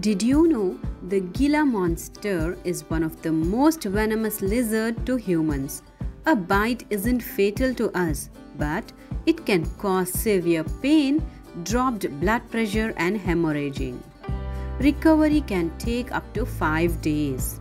Did you know the Gila monster is one of the most venomous lizard to humans? A bite isn't fatal to us, but it can cause severe pain, dropped blood pressure and hemorrhaging. Recovery can take up to 5 days.